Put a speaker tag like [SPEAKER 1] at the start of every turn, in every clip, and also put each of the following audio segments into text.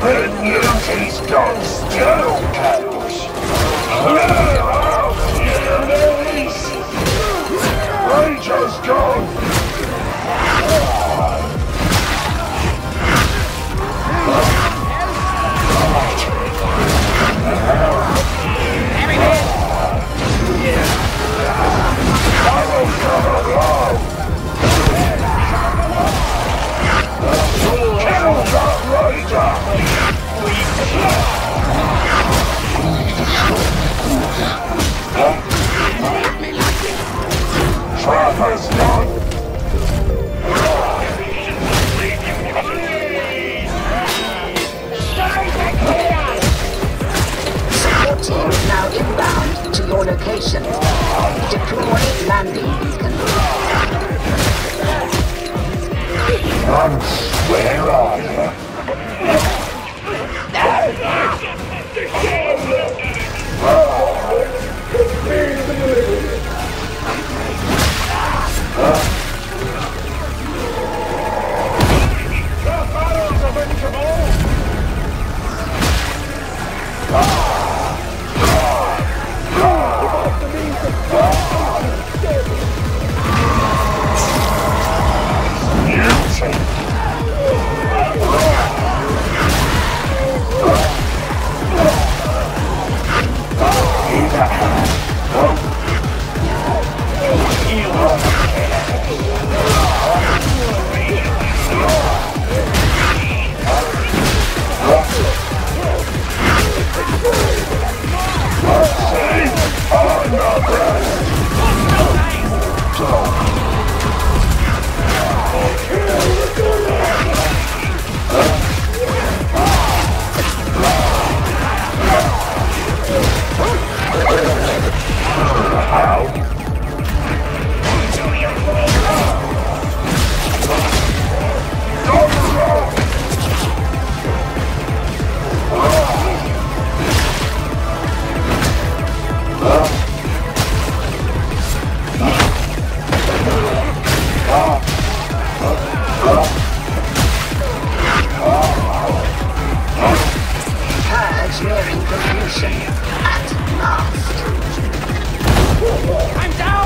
[SPEAKER 1] Then you taste God's still, Kadosh. Gone.
[SPEAKER 2] location of deploy landing beacon. Where are you? at last. I'm down!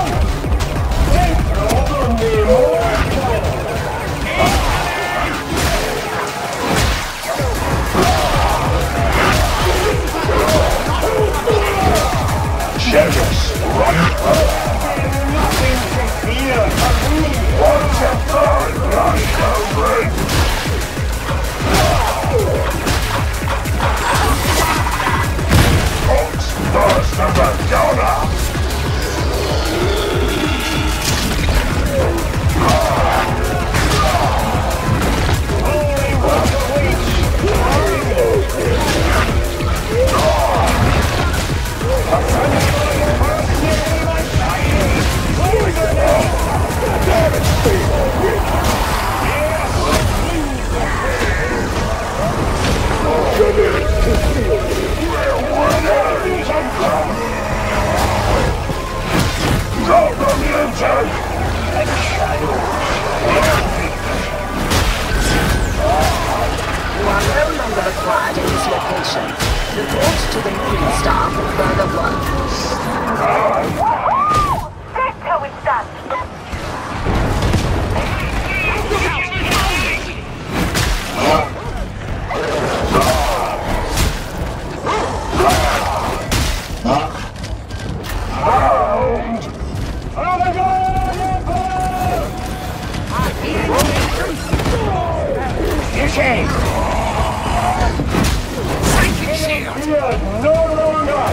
[SPEAKER 1] Shield! Fear no longer!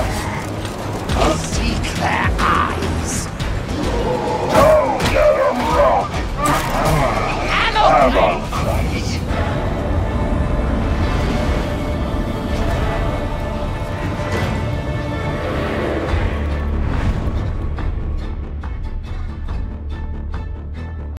[SPEAKER 1] Seek their eyes! Don't
[SPEAKER 2] let them! Cannot
[SPEAKER 1] Have a